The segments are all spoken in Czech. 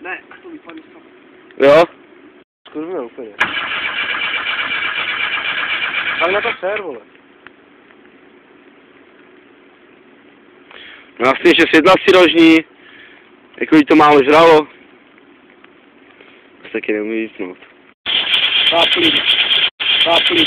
Ne, to vypadne to. Jo? Skurvíme úplně. Ale na to fér, vole. No vlastně, že světla si rožní, jako to málo žralo. To taky neumí vypnout. Dá plyn.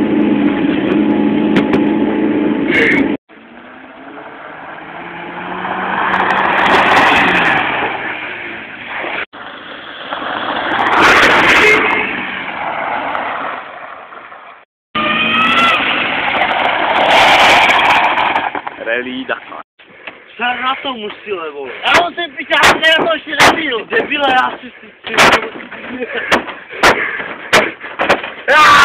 lepší. Relí Dakar. Sar na to musíle, vole. A on se pičá, já to ještě nebyl. Debile, já si... Ah!